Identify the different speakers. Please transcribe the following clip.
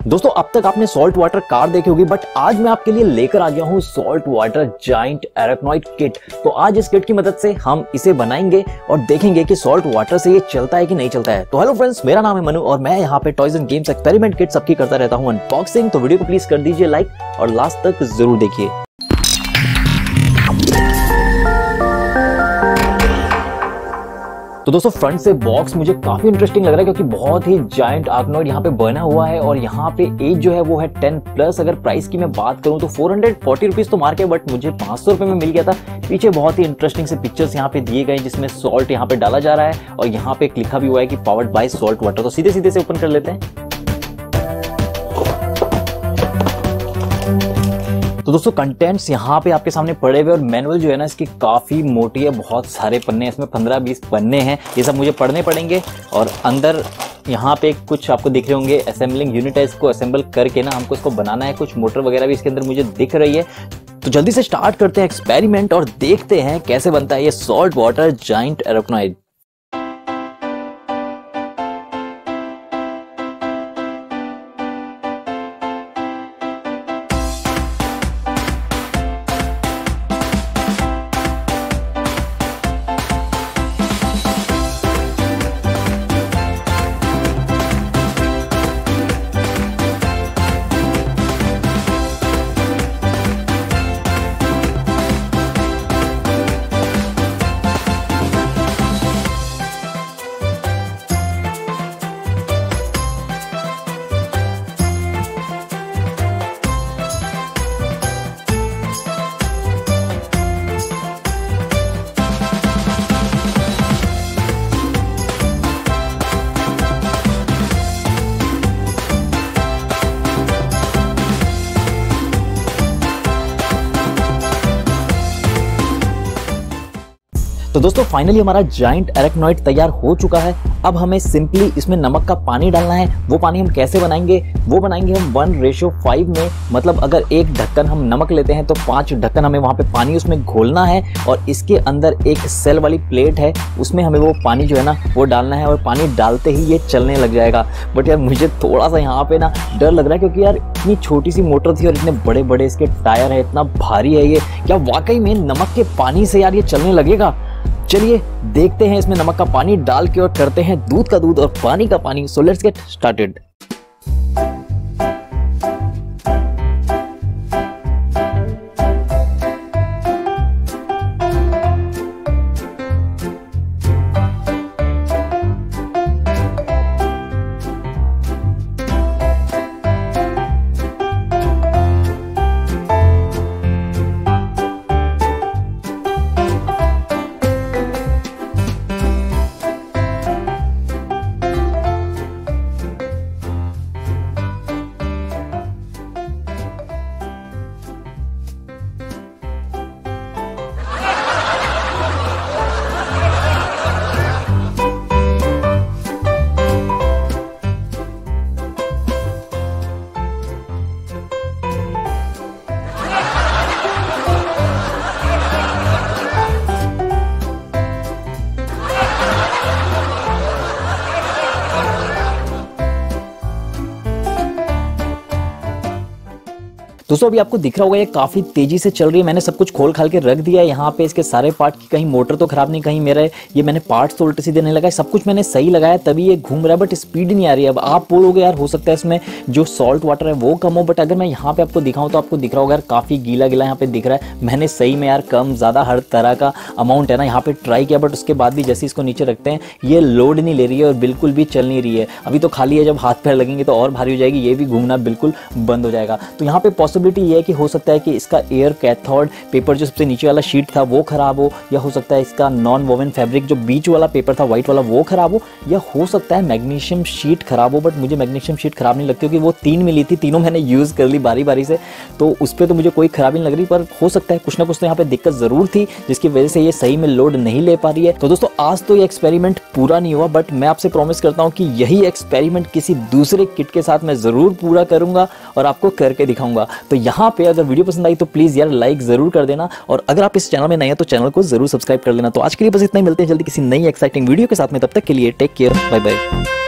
Speaker 1: दोस्तों, अब तक आपने सॉल्ट वाटर कार देखी होगी बट आज मैं आपके लिए लेकर आ गया हूँ salt water giant arachnoid kit तो आज इस किट की मदद से हम इसे बनाएँगे और देखेंगे कि सॉल्ट वाटर से ये चलता है कि नहीं चलता है। तो हेलो फ्रेंड्स मेरा नाम है मनु और मैं यहाँ पे toys and games experiment kit सबकी करता रहता हूँ अनबॉक्सिंग तो वीडियो को प्लीज़ कर दीजिए लाइक और लास्ट तक ज़रूर देखिए। तो दोस्तों फ्रंट से बॉक्स मुझे काफ़ी इंटरेस्टिंग लग रहा है क्योंकि बहुत ही जायंट आर्कनॉइड यहाँ पे बना हुआ है और यहाँ पे एज जो है वो है 10 प्लस अगर प्राइस की मैं बात करूँ तो फोर हंड्रेड तो मार के बट मुझे पाँच सौ में मिल गया था। पीछे बहुत ही इंटरेस्टिंग से पिक्चर्स यहाँ पे दिए गए जिसमें सॉल्ट यहाँ पे डाला जा रहा है और यहाँ पे लिखा भी हुआ है कि पावर्ड बाय सॉल्ट वाटर तो सीधे सीधे से ओपन कर लेते हैं। तो दोस्तों कंटेंट्स यहाँ पे आपके सामने पड़े हुए और मैनुअल जो है ना, इसकी काफ़ी मोटी है, बहुत सारे पन्ने इसमें पंद्रह बीस पन्ने हैं। ये सब मुझे पढ़ने पड़ेंगे और अंदर यहाँ पे कुछ आपको दिख रहे होंगे असेंबलिंग यूनिट है, इसको असेंबल करके ना हमको इसको बनाना है। कुछ मोटर वगैरह भी इसके अंदर मुझे दिख रही है। तो जल्दी से स्टार्ट करते हैं एक्सपेरिमेंट और देखते हैं कैसे बनता है ये सॉल्ट वाटर जाइंट एरोक्नाइड तो दोस्तों फाइनली हमारा जॉइंट एरेक्नॉइड तैयार हो चुका है। अब हमें सिंपली इसमें नमक का पानी डालना है। वो पानी हम कैसे बनाएँगे? वो बनाएँगे हम वन रेशो फाइव में। मतलब अगर एक ढक्कन हम नमक लेते हैं तो पाँच ढक्कन हमें वहाँ पे पानी उसमें घोलना है और इसके अंदर एक सेल वाली प्लेट है। उसमें हमें वो पानी जो है ना, वो डालना है और पानी डालते ही ये चलने लग जाएगा। बट यार, मुझे थोड़ा सा यहाँ पे ना डर लग रहा है क्योंकि यार, इतनी छोटी सी मोटर थी और इतने बड़े बड़े इसके टायर है, इतना भारी है ये। क्या वाकई में नमक के पानी से यार ये चलने लगेगा? चलिए देखते हैं इसमें नमक का पानी डाल के और करते हैं दूध का दूध और पानी का पानी। सो लेट्स गेट स्टार्टेड दोस्तों, अभी आपको दिख रहा होगा, ये काफ़ी तेज़ी से चल रही है। मैंने सब कुछ खोल खाल के रख दिया है। यहाँ पे इसके सारे पार्ट की कहीं मोटर तो खराब नहीं, कहीं मेरा, ये मैंने पार्ट्स तो उल्टे सीधे नहीं लगाए। सब कुछ मैंने सही लगाया, तभी ये घूम रहा है बट स्पीड नहीं आ रही है। अब आप बोलोगे, यार, हो सकता है इसमें जो सॉल्ट वाटर है, वो कम हो। बट अगर मैं यहाँ पे आपको दिखाऊँ तो आपको दिख रहा होगा, यार, काफ़ी गीला गीला यहाँ पे दिख रहा है। मैंने सही में, यार, कम, ज़्यादा हर तरह का अमाउंट है ना, यहाँ पे ट्राई किया बट उसके बाद भी जैसे इसको नीचे रखते हैं, ये लोड नहीं ले रही है और बिल्कुल भी चल नहीं रही है। अभी तो खाली है, जब हाथ पैर लगेंगे तो और भारी हो जाएगी, ये भी घूमना बिल्कुल बंद हो जाएगा। तो यहाँ पे पॉसिबिलिटी ये है कि हो सकता है कि इसका एयर कैथोड पेपर जो सबसे नीचे वाला शीट था वो खराब हो, या हो सकता है इसका नॉन वोवन फैब्रिक जो बीच वाला पेपर था व्हाइट वाला, वो खराब हो, या हो सकता है मैग्नीशियम शीट खराब हो बट मुझे मैग्नीशियम शीट खराब नहीं लगती क्योंकि वो तीन मिली थी, तीनों मैंने यूज़ कर ली बारी बारी से तो उस पर तो मुझे कोई खराबी नहीं लग रही, पर हो सकता है कुछ ना कुछ तो यहाँ पे दिक्कत ज़रूर थी, जिसकी वजह से ये सही में लोड नहीं ले पा रही है। तो दोस्तों, आज तो ये एक्सपेरिमेंट पूरा नहीं हुआ बट मैं आपसे प्रॉमिस करता हूँ कि यही एक्सपेरिमेंट किसी दूसरे किट के साथ मैं ज़रूर पूरा करूँगा और आपको करके दिखाऊँगा। तो यहाँ पे अगर वीडियो पसंद आई तो प्लीज़ यार लाइक ज़रूर कर देना और अगर आप इस चैनल में नए हैं तो चैनल को ज़रूर सब्सक्राइब कर लेना। तो आज के लिए बस इतना ही, मिलते हैं जल्दी किसी नई एक्साइटिंग वीडियो के साथ में। तब तक के लिए टेक केयर बाय बाय